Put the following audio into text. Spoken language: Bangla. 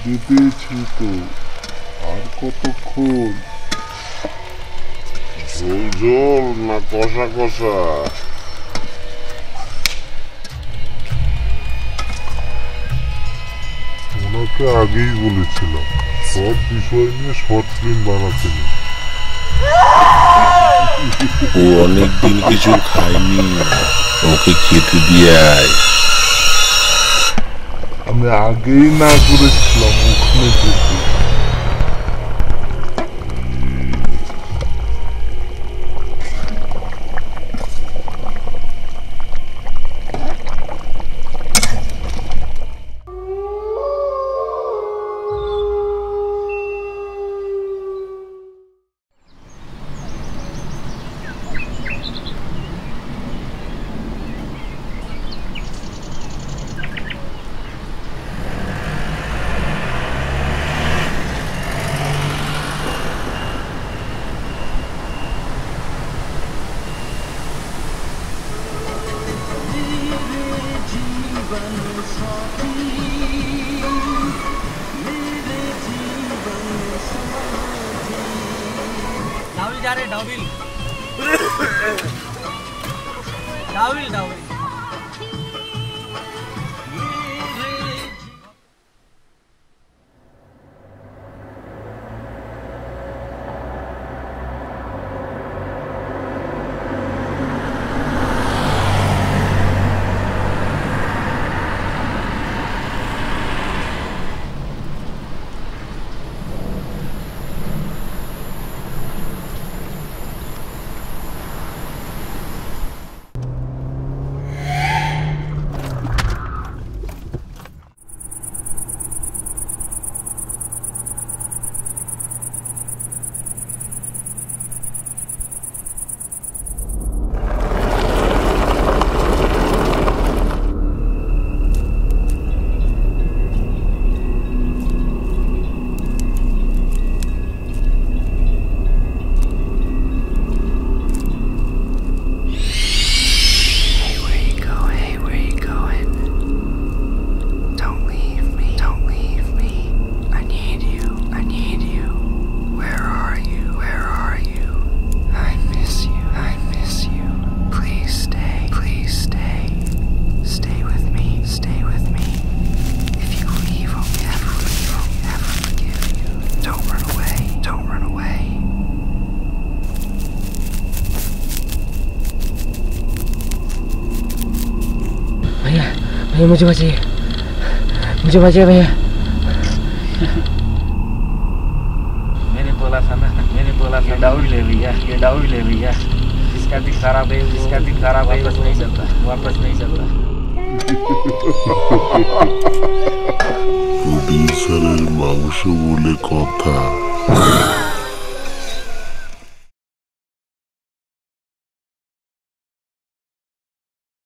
খিদে পেয়েছে তো আর কতক্ষণ? ঝোল ঝোল না কষা কষা? ওনাকে আগেই বলেছিলাম, সব বিষয় নিয়ে শর্ট ফিল্ম বানাতে ও অনেকদিন কিছু খায়নি। ওকে খেতে দিয়ে আয়। আমি আগেই না করেছিলাম ওখানে যেতে। जा रहे डाविल डाविल डाविल भैया मुझे बचाइए मुझे बचाइए भैया मैंने बोला था ना मैंने बोला था डाउरी ले भैया ये डाउरी ले भैया इसका दिल खराब है इसका दिल खराब है वापस नहीं चलता वापस नहीं चलता প্রডিউসারের মাংস বলে কথা